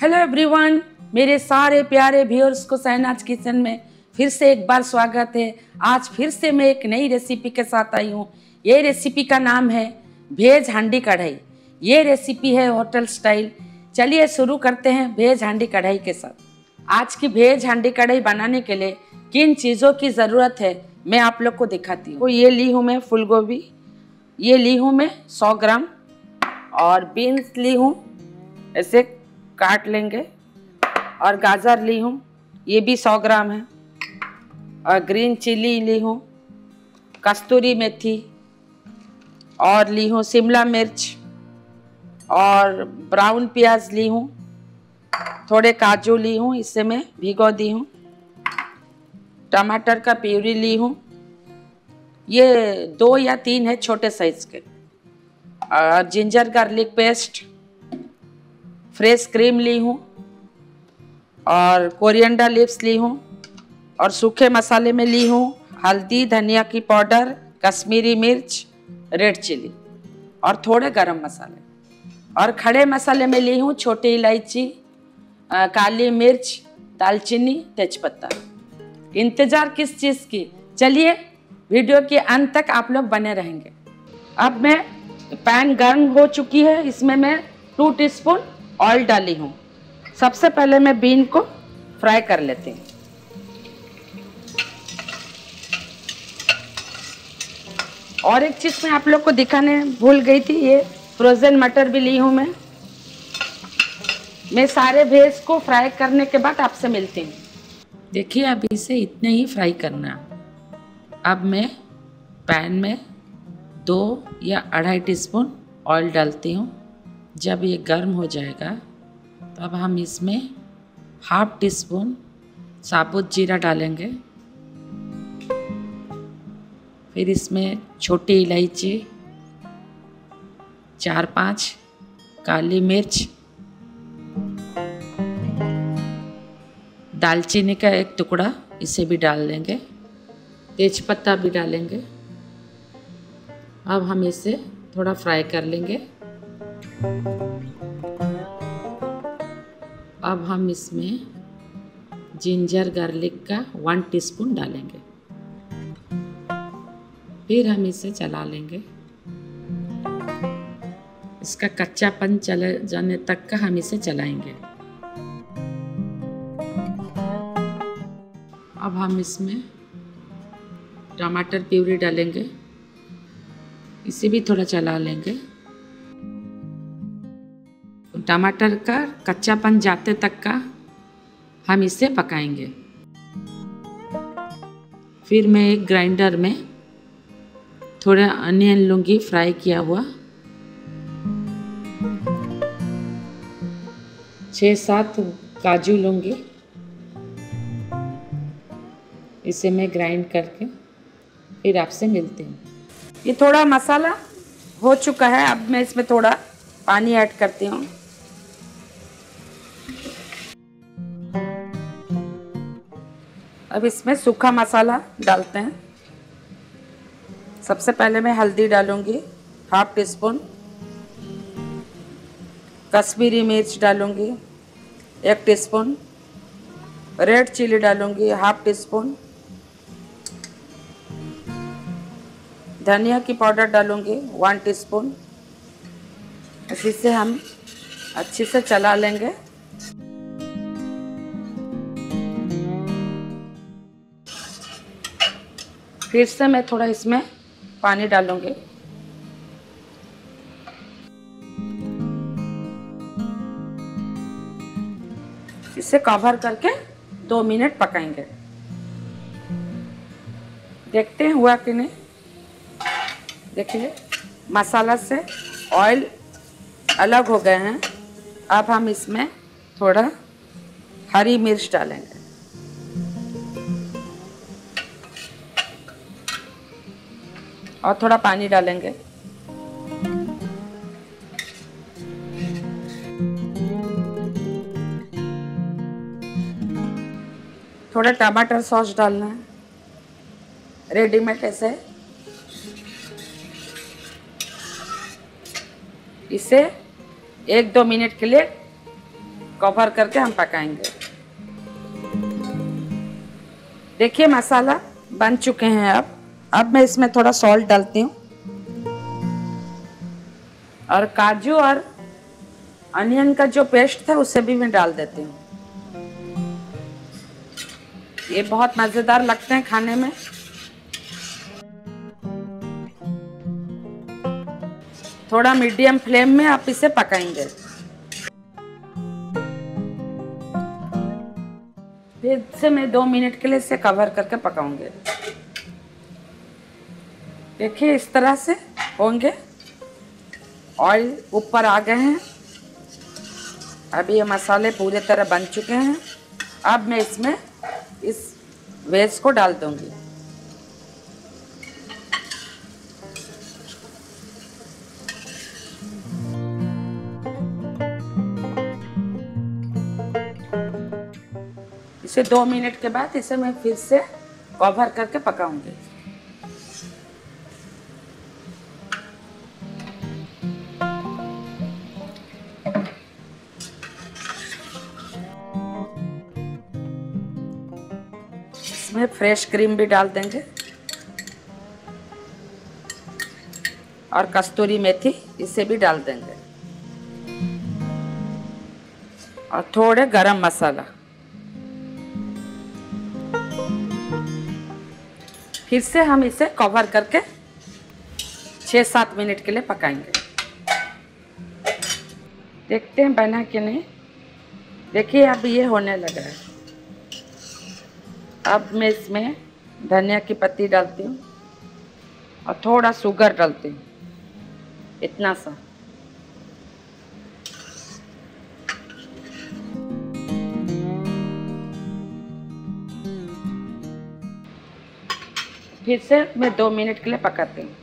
Hello everyone मेरे सारे प्यारे व्यूअर्स को सहनाज किचन में फिर से एक बार स्वागत है। आज फिर से मैं एक नई रेसिपी के साथ आई हूँ। ये रेसिपी का नाम है भेज हांडी कढ़ाई। ये रेसिपी है होटल स्टाइल। चलिए शुरू करते हैं भेज हांडी कढ़ाई के साथ। आज की भेज हांडी कढ़ाई बनाने के लिए किन चीज़ों की ज़रूरत है, मैं आप लोग को दिखाती हूँ। ये ली हूँ मैं फूल गोभी ये ली हूँ मैं सौ ग्राम। और बीन्स ली हूँ। ऐसे काट लेंगे। और गाजर ली हूँ, ये भी सौ ग्राम है। और ग्रीन चिली ली हूँ, कस्तूरी मेथी, और ली हूँ शिमला मिर्च, और ब्राउन प्याज ली हूँ, थोड़े काजू ली हूँ, इससे मैं भिगो दी हूँ। टमाटर का प्यूरी ली हूँ। ये दो या तीन है छोटे साइज़ के। और ginger garlic paste fresh cream ली हूँ और कोरिएंडर लिप्स ली हूँ और सूखे मसाले में ली हूँ हल्दी, धनिया की पाउडर, कश्मीरी मिर्च, रेड चिली और थोड़े गरम मसाले। और खड़े मसाले में ली हूँ छोटी इलायची काली मिर्च, दालचीनी, तेजपत्ता। इंतज़ार किस चीज़ की? चलिए, वीडियो के अंत तक आप लोग बने रहेंगे। अब मैं पैन गर्म हो चुकी है, इसमें मैं टू टीस्पून ऑयल डाली हूँ। सबसे पहले मैं बीन को फ्राई कर लेती हूँ। और एक चीज़ मैं आप लोग को दिखाने भूल गई थी, ये फ्रोज़न मटर भी ली हूँ मैं। मैं सारे भेज को फ्राई करने के बाद आपसे मिलती हूँ। देखिए, अब इसे इतने ही फ्राई करना। अब मैं पैन में दो या अढ़ाई टीस्पून ऑयल डालती हूँ। जब ये गर्म हो जाएगा, तब हम इसमें हाफ़ टी स्पून साबुत जीरा डालेंगे। फिर इसमें छोटी इलायची, चार पाँच काली मिर्च, दालचीनी का एक टुकड़ा इसे भी डाल देंगे, तेजपत्ता भी डालेंगे। अब हम इसे थोड़ा फ्राई कर लेंगे। अब हम इसमें जिंजर गार्लिक का वन टीस्पून डालेंगे। फिर हम इसे चला लेंगे। इसका कच्चापन चले जाने तक का हम इसे चलाएँगे। अब हम इसमें टमाटर प्यूरी डालेंगे। इसे भी थोड़ा चला लेंगे। टमाटर का कच्चापन जाते तक का हम इसे पकाएँगे। फिर मैं एक ग्राइंडर में थोड़ा अनियन लूँगी, फ्राई किया हुआ। छः सात काजू लूँगी। इसे मैं ग्राइंड करके फिर आपसे मिलती हूँ। ये थोड़ा मसाला हो चुका है, अब मैं इसमें थोड़ा पानी ऐड करती हूँ। अब इसमें सूखा मसाला डालते हैं। सबसे पहले मैं हल्दी डालूँगी, हाफ़ टी स्पून कश्मीरी मिर्च डालूँगी, एक टीस्पून। रेड चिली डालूँगी, हाफ़ टी स्पून धनिया की पाउडर डालूँगी, वन टीस्पून। इसी से हम अच्छे से चला लेंगे। फिर से मैं थोड़ा इसमें पानी डालूँगी। इसे कवर करके दो मिनट पकाएँगे। देखते हैं हुआ कि नहीं? देखिए, मसाला से ऑयल अलग हो गए हैं। अब हम इसमें थोड़ा हरी मिर्च डालेंगे। और थोड़ा पानी डालेंगे। थोड़ा टमाटर सॉस डालना है। रेडीमेड ऐसे। इसे एक दो मिनट के लिए कवर करके हम पकाएँगे। देखिए मसाला बन चुके हैं अब। अब मैं इसमें थोड़ा सॉल्ट डालती हूँ। और काजू और अनियन का जो पेस्ट था, उसे भी मैं डाल देती हूँ। ये बहुत मज़ेदार लगते हैं खाने में। थोड़ा मीडियम फ्लेम में आप इसे पकाएँगे। फिर से मैं दो मिनट के लिए इसे कवर करके पकाऊँगे। देखिए, इस तरह से होंगे। ऑयल ऊपर आ गए हैं। अभी ये मसाले पूरे तरह बन चुके हैं। अब मैं इसमें इस वेज को डाल दूँगी। इसे दो मिनट के बाद इसे मैं फिर से कवर करके पकाऊँगी। इसमें फ्रेश क्रीम भी डाल देंगे। और कस्तूरी मेथी इसे भी डाल देंगे। और थोड़े गरम मसाला। फिर से हम इसे कवर करके छः सात मिनट के लिए पकाएँगे। देखते हैं बना कि नहीं। देखिए, अब ये होने लग है। अब मैं इसमें धनिया की पत्ती डालती हूँ और थोड़ा शुगर डालती हूँ, इतना सा। फिर से मैं दो मिनट के लिए पकाती हूँ।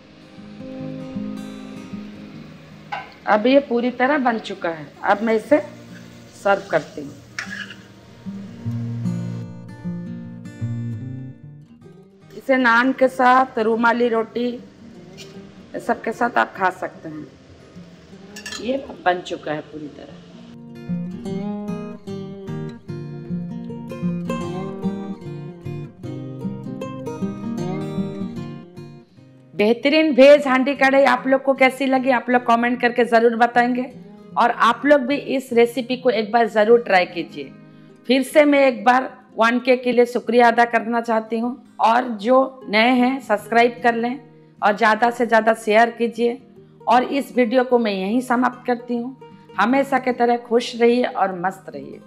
अब ये पूरी तरह बन चुका है। अब मैं इसे सर्व करती हूँ। इसे नान के साथ, रूमाली रोटी, सबके साथ आप खा सकते हैं। ये बन चुका है पूरी तरह। बेहतरीन भेज हांडी कढ़ाई आप लोग को कैसी लगी, आप लोग कमेंट करके ज़रूर बताएँगे। और आप लोग भी इस रेसिपी को एक बार ज़रूर ट्राई कीजिए। फिर से मैं एक बार वन के के लिए शुक्रिया अदा करना चाहती हूँ। और जो नए हैं सब्सक्राइब कर लें और ज़्यादा से ज़्यादा शेयर कीजिए। और इस वीडियो को मैं यहीं समाप्त करती हूँ। हमेशा की तरह खुश रहिए और मस्त रहिए।